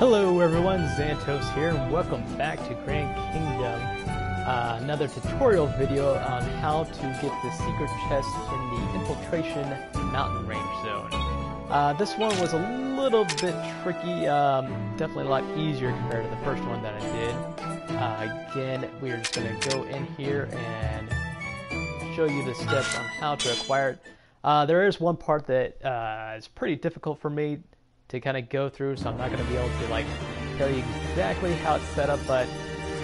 Hello everyone, Xanatos here, and welcome back to Grand Kingdom. Uh, another tutorial video on how to get the secret chest in the Infiltration Mountain Range Zone. Uh, this one was a little bit tricky, um, definitely a lot easier compared to the first one that I did. Uh, again, we are just going to go in here and show you the steps on how to acquire it. Uh, there is one part that uh, is pretty difficult for me to kind of go through, so I'm not going to be able to like tell you exactly how it's set up, but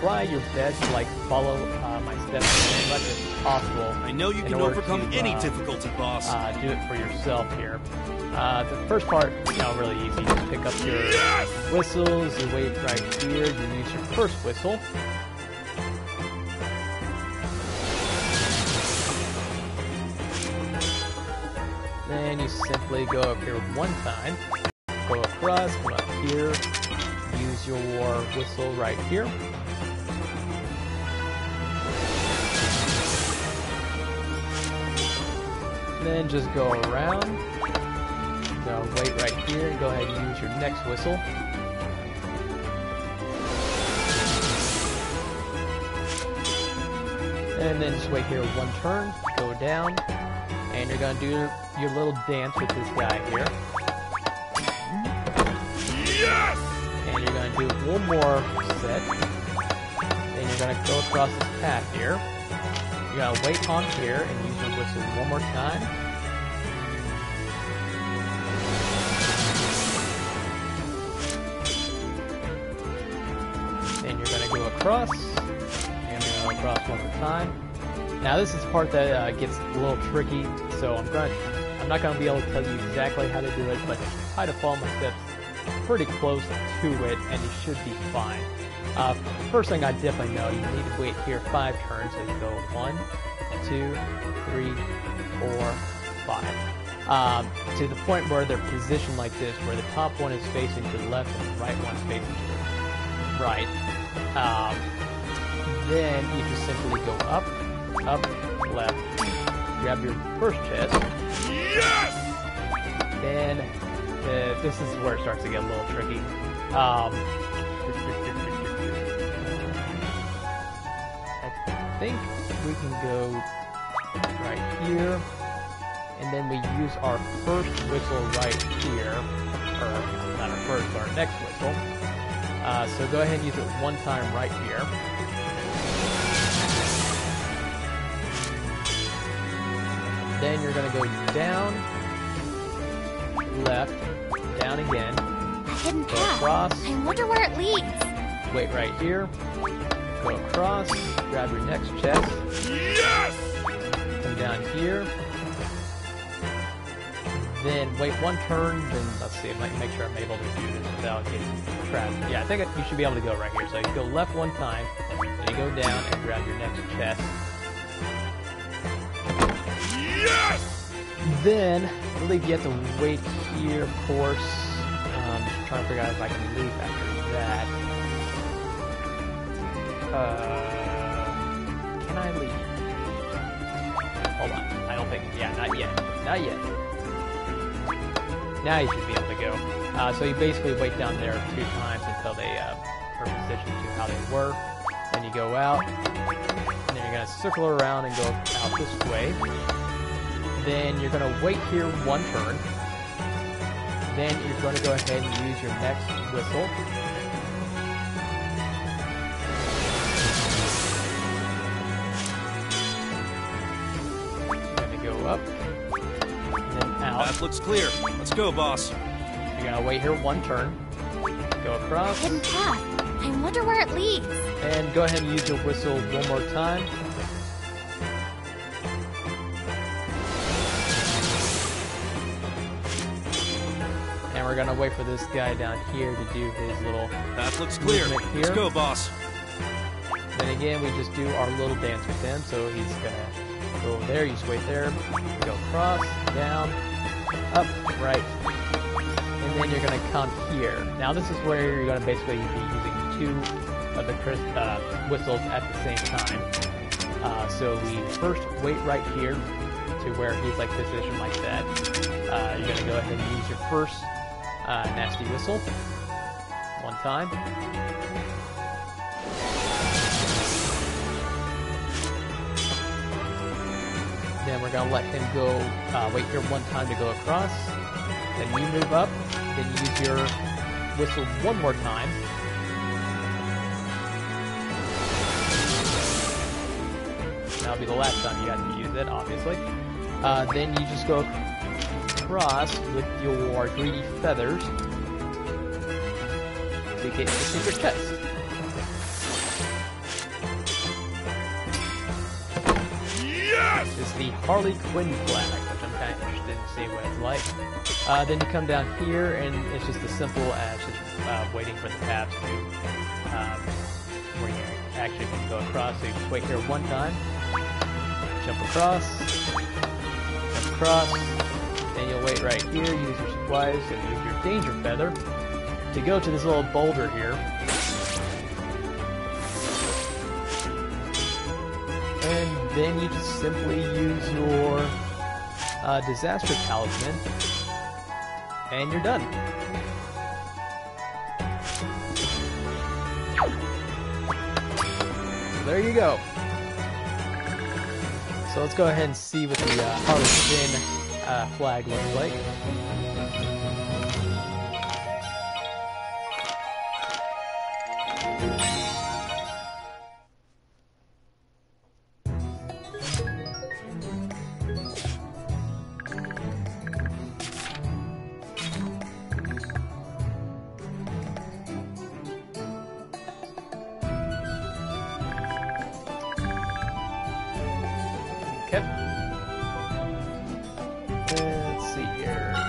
try your best to like follow uh, my steps as much as possible. I know you can overcome to, any uh, difficulty, boss. Uh, do it for yourself here. Uh, the first part, you know, really easy. You pick up your Yes! whistles, you wait right here, you use your first whistle. Then you simply go up here one time, go across, come up here, use your whistle right here. Then just go around, go wait right here, and go ahead and use your next whistle. And then just wait here one turn, go down, and you're gonna do your little dance with this guy here. And you're gonna do one more set. Then you're gonna go across this path here. You're gonna wait on here and use your whistle one more time. Then you're gonna go across. And you're gonna go across one more time. Now this is the part that uh, gets a little tricky, so I'm gonna I'm not gonna be able to tell you exactly how to do it, but try to follow my steps pretty close to it, and you should be fine. Uh, first thing I definitely know, you need to wait here five turns. So you go one, two, three, four, five. Um, to the point where they're positioned like this, where the top one is facing to the left and the right one is facing to the right. Um, then you just simply go up, up, left, grab your first chest, Yes! then uh, this is where it starts to get a little tricky. Um, I think we can go right here, and then we use our first whistle right here, or not our first, but our next whistle. Uh, so go ahead and use it one time right here. Then you're going to go down, left, down again, A hidden go path. across, I wonder where it leads. wait right here, go across, grab your next chest, Yes! come down here, then wait one turn, then let's see, I might make sure I'm able to do this without getting trapped. Yeah, I think you should be able to go right here. So you go left one time, then you go down and grab your next chest. Yes! Then, I believe you have to wait here, of course. Um, just trying to figure out if I can leave after that. Uh, can I leave? Hold on. I don't think. Yeah, not yet. Not yet. Now you should be able to go. Uh, so you basically wait down there two times until they uh, are positioned to how they were. Then you go out. And then you're going to circle around and go out this way. Then you're going to wait here one turn. Then you're going to go ahead and use your next whistle. You're going to go up. And then out. Path looks clear. Let's go, boss. You're going to wait here one turn. Go across. hidden path. I wonder where it leads. And go ahead and use your whistle one more time. We're gonna wait for this guy down here to do his little. Path looks clear. Movement Let's go, boss. Then again, we just do our little dance with him. So he's gonna go over there. You just wait there. Go across, down, up, right, and then you're gonna come here. Now this is where you're gonna basically be using two of the uh, whistles at the same time. Uh, so we first wait right here to where he's like positioned like that. Uh, you're gonna go ahead and use your first uh, nasty whistle. one time. Then we're gonna let him go, uh, wait here one time to go across. Then you move up. Then you use your whistle one more time. That'll be the last time you have to use it, obviously. Uh, then you just go across with your greedy feathers to get the secret chest. Yes! is the Harley Quinn flag, which I'm kind of interested to see what it's like. Uh, then you come down here, and it's just as simple as just uh, waiting for the tabs to, um, where you actually can go across. So you just wait here one time, jump across, jump across, then you'll wait right here, use your supplies, and use your danger feather to go to this little boulder here. And then you just simply use your uh, disaster talisman, and you're done. So there you go. So let's go ahead and see what the uh, Harley Quinn uh, flag looks like.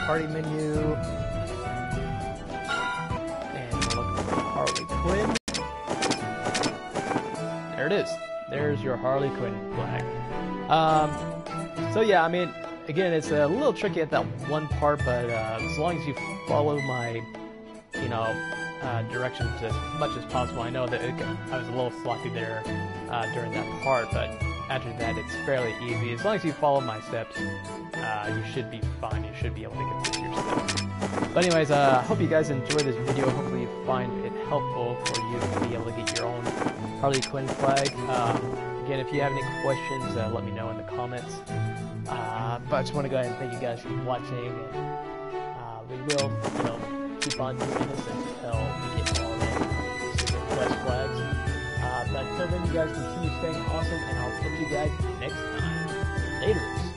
Party menu. And look for Harley Quinn. There it is. There's your Harley Quinn flag. Um, so yeah, I mean, again, it's a little tricky at that one part, but uh, as long as you follow my, you know, uh, directions as much as possible. I know that it, I was a little sloppy there uh, during that part, but after that, it's fairly easy. As long as you follow my steps, uh, you should be fine. You should be able to complete your steps. But anyways, uh, I hope you guys enjoyed this video. Hopefully you find it helpful for you to be able to get your own Harley Quinn flag. Um, again, if you have any questions, uh, let me know in the comments. Uh, but I just want to go ahead and thank you guys for watching. And, uh, we will, you know, keep on doing this until guys continue staying awesome, and I'll catch you guys next time. Later.